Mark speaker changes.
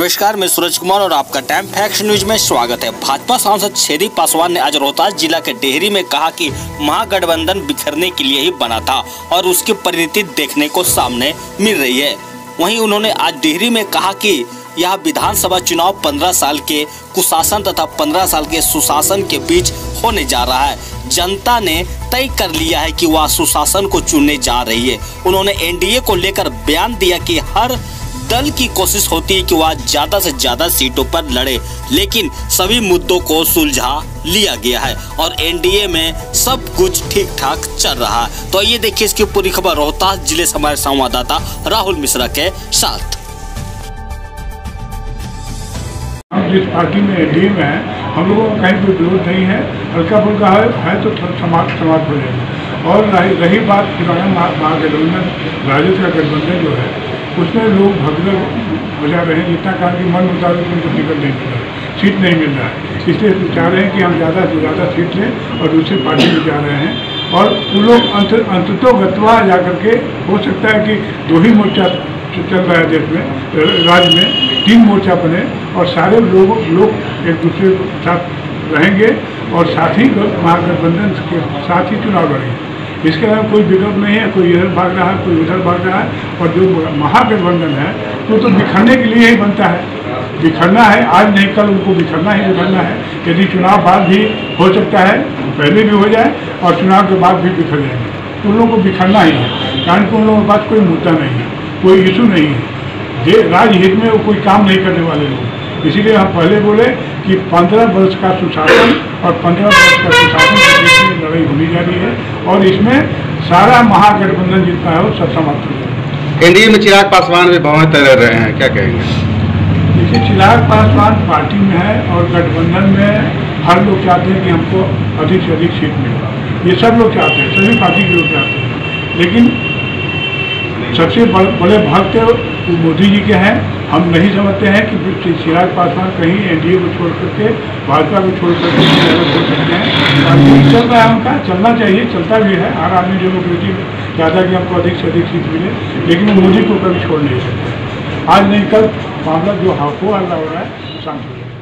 Speaker 1: नमस्कार, मैं सूरज कुमार और आपका टाइम फैक्ट न्यूज़ में स्वागत है। भाजपा सांसद छेदी पासवान ने आज रोहतास जिला के डेहरी में कहा कि महागठबंधन बिखरने के लिए ही बना था और उसकी परिणति देखने को सामने मिल रही है। वहीं उन्होंने आज डेहरी में कहा कि यह विधानसभा चुनाव 15 साल के कुशासन तथा 15 साल के सुशासन के बीच होने जा रहा है। जनता ने तय कर लिया है कि वह सुशासन को चुनने जा रही है। उन्होंने एनडीए को लेकर बयान दिया कि हर दल की कोशिश होती है कि वह ज़्यादा से ज़्यादा सीटों पर लड़े लेकिन सभी मुद्दों को सुलझा लिया गया है और एनडीए में सब कुछ ठीक ठाक चल रहा है। तो ये देखिए इसकी पूरी खबर। रोहतास ज़िले से हमारे संवाददाता राहुल मिश्रा के साथ।
Speaker 2: जिस पार्टी में एनडीए में है। हम लोगों का कहीं कोई विरोध नहीं है। हल्का फुल्का है, है तो समाज समाज हो जाएगा और रही, रही बात पुराना महागठबंधन राजद का गठबंधन जो है उसमें लोग भगदड़ बजा रहे हैं, जितना कारण की मन मुताबिक उनको टिकट नहीं मिल रहा सीट नहीं मिल रहा है। इसलिए चाह रहे हैं कि हम ज़्यादा से ज़्यादा सीट लें और दूसरी पार्टी में जा रहे हैं। और वो लोग अंत अंततो गतवा जा करके हो सकता है कि दो ही मोर्चा चल रहा है देश में राज्य में, तीन मोर्चा बने और सारे लोग लोग एक दूसरे के साथ रहेंगे और साथ ही महागठबंधन के साथ ही चुनाव लड़ेंगे। इसके अलावा कोई विकल्प नहीं है, कोई इधर भाग रहा है, कोई उधर भाग रहा है, और जो महागठबंधन है, वो तो बिखरने के लिए ही बनता है। बिखरना है, आज नहीं, कल उनको बिखरना ही बिखरना है। यदि चुनाव बाद भी हो सकता है, पहले भी हो जाए, और चुनाव के बाद भी बिखर जाएँगे। उन लोगों को बिखरना ही है। कारण कि उन लोगों के पास कोई मुद्दा नहीं है, कोई इशू नहीं है। राजहित में वो कोई काम नहीं करने वाले लोग। इसीलिए हम पहले बोले कि पंद्रह वर्ष का सुशासन और पंद्रह वर्ष का सुशासन के बीच में लड़ाई होनी जा रही है और इसमें सारा महागठबंधन जितना है वो सब समाप्त हो।
Speaker 3: एनडीए में चिराग पासवान भी भवन तैर रहे हैं क्या कहेंगे?
Speaker 2: देखिए चिराग पासवान पार्टी में है और गठबंधन में हर लोग चाहते हैं कि हमको अधिक से अधिक सीट मिले। ये सब लोग चाहते हैं सभी पार्टी के लोग चाहते हैं। लेकिन सबसे बड़- बड़े भक्त मोदी जी के हैं हम नहीं समझते हैं कि चिराग पासवान कहीं एनडीए को छोड़ करके भाजपा को छोड़ करके हैं। चल रहा है उनका, चलना चाहिए, चलता भी है। हर आदमी चाहता है कि हमको अधिक से अधिक सीट मिले, लेकिन मोदी को कभी छोड़ नहीं सकते। आज नहीं, कल मामला जो हाफो हल्ला हो रहा है, शांत हो जाएगा।